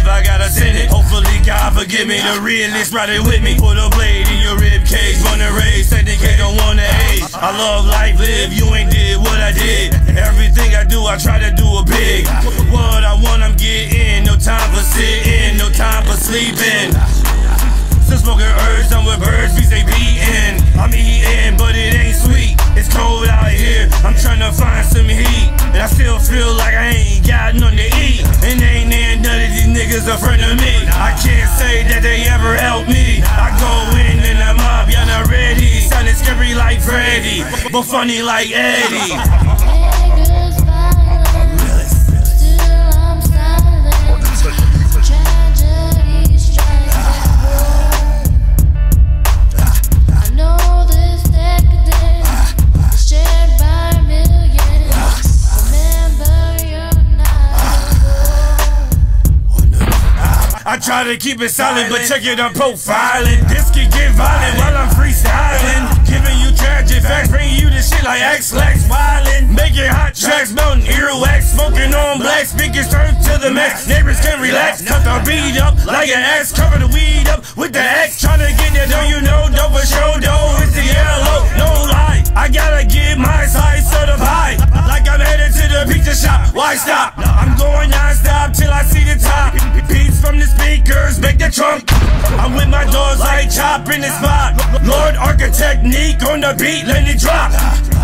if I gotta send it. Hopefully, God forgive me. The realist riding with me. Put a blade in your rib cage, wanna raise, technically don't wanna age. I love life, live. You ain't did what I did. Everything I do, I try to do it big. What I want, I'm getting. No time for sitting, no time for sleeping. Still smoking herbs, I'm with birds, beats they beating. I'm eating, but it ain't sweet. It's cold out here, I'm trying to find some heat. And I still feel like I ain't got nothing to eat. And ain't there niggas a friend of me. I can't say that they ever helped me. I go in and I'm up, y'all not ready. Sounding scary like Freddy, but funny like Eddie. I try to keep it silent, but check it, I'm profiling. This can get violent while I'm freestyling. Giving you tragic facts, bringing you this shit like Ex-Lax wildin'. Making hot tracks, melting earwax, smoking on black speakers, turn to the max. Neighbors can relax, cut the beat up like an axe, cover the weed up with the X. to get there, don't you know, dope for show, though. It's the yellow, no lie. I gotta get my side certified. Like I'm headed to the pizza shop. Why stop? I'm going non-stop the trunk. I'm with my dogs like chop in the spot. Lord Architect Neek on the beat, let it drop.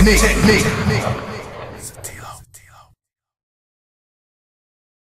technique, technique.